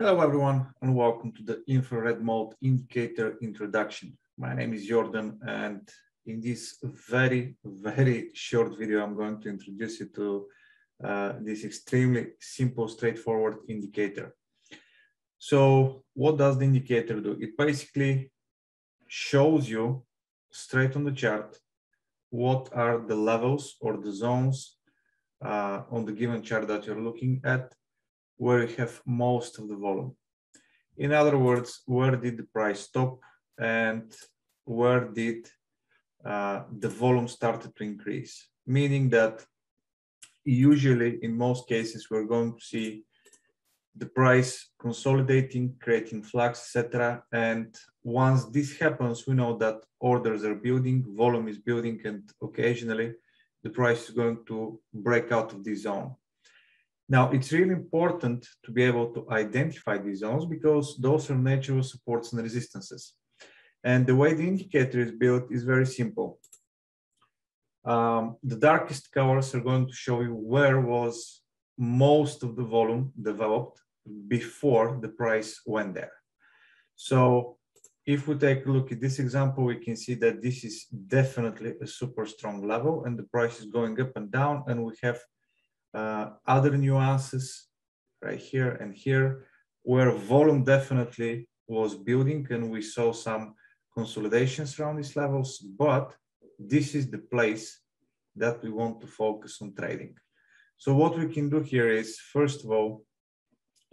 Hello everyone and welcome to the infrared mode indicator introduction. My name is Yordan and in this very, very short video, I'm going to introduce you to uh, this extremely simple, straightforward indicator. So what does the indicator do? It basically shows you straight on the chart what are the levels or the zones uh, on the given chart that you're looking at where you have most of the volume. In other words, where did the price stop and where did uh, the volume started to increase? Meaning that usually in most cases, we're going to see the price consolidating, creating flux, etc. And once this happens, we know that orders are building, volume is building, and occasionally the price is going to break out of this zone. Now, it's really important to be able to identify these zones because those are natural supports and resistances. And the way the indicator is built is very simple. Um, the darkest colors are going to show you where was most of the volume developed before the price went there. So if we take a look at this example, we can see that this is definitely a super strong level and the price is going up and down and we have uh, other nuances right here and here where volume definitely was building and we saw some consolidations around these levels, but this is the place that we want to focus on trading. So what we can do here is, first of all,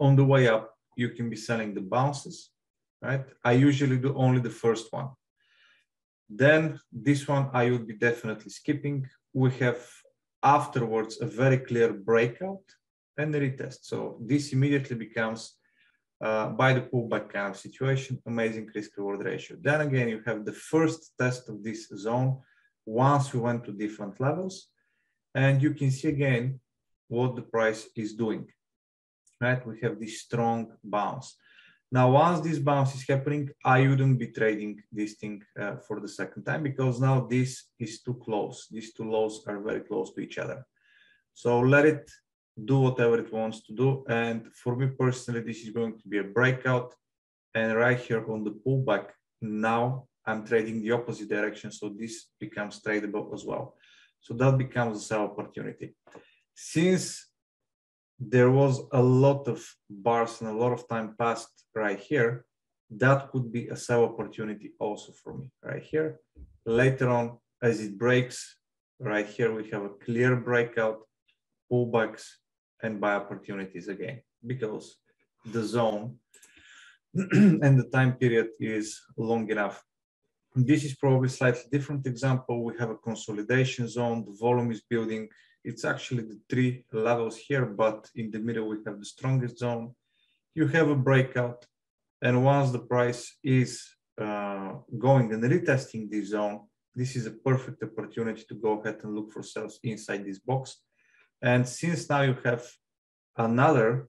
on the way up, you can be selling the bounces, right? I usually do only the first one. Then this one I would be definitely skipping. We have afterwards a very clear breakout and retest. So this immediately becomes uh, buy the pullback kind of situation, amazing risk reward ratio. Then again, you have the first test of this zone once we went to different levels and you can see again what the price is doing, right? We have this strong bounce. Now, once this bounce is happening, I wouldn't be trading this thing uh, for the second time because now this is too close. These two lows are very close to each other. So let it do whatever it wants to do. And for me personally, this is going to be a breakout. And right here on the pullback, now I'm trading the opposite direction. So this becomes tradable as well. So that becomes a sell opportunity. Since there was a lot of bars and a lot of time passed right here, that could be a sell opportunity also for me right here. Later on, as it breaks, right here, we have a clear breakout, pullbacks, and buy opportunities again, because the zone and the time period is long enough. This is probably slightly different example. We have a consolidation zone, the volume is building, it's actually the three levels here, but in the middle we have the strongest zone. You have a breakout, and once the price is uh, going and retesting this zone, this is a perfect opportunity to go ahead and look for sales inside this box. And since now you have another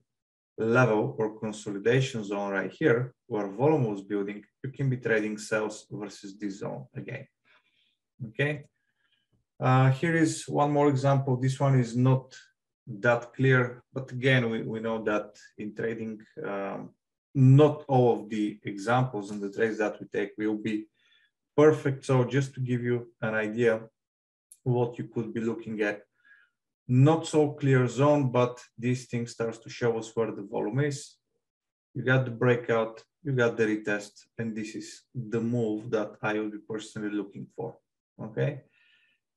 level or consolidation zone right here where volume was building, you can be trading sales versus this zone again. Okay, uh, here is one more example. This one is not that clear, but again, we, we know that in trading, um, not all of the examples and the trades that we take will be perfect. So just to give you an idea what you could be looking at, not so clear zone, but this thing starts to show us where the volume is. You got the breakout, you got the retest, and this is the move that I will be personally looking for, okay?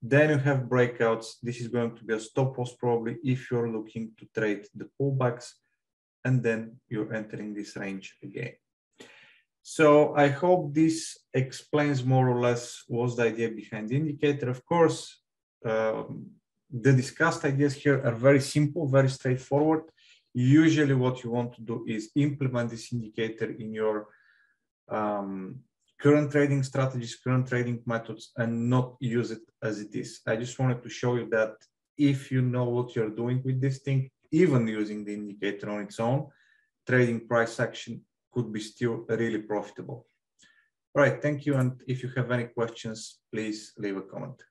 Then you have breakouts. This is going to be a stop loss probably if you're looking to trade the pullbacks and then you're entering this range again. So I hope this explains more or less what's the idea behind the indicator. Of course, um, the discussed ideas here are very simple, very straightforward. Usually what you want to do is implement this indicator in your um, current trading strategies, current trading methods, and not use it as it is. I just wanted to show you that if you know what you're doing with this thing, even using the indicator on its own, trading price action could be still really profitable. All right, thank you. And if you have any questions, please leave a comment.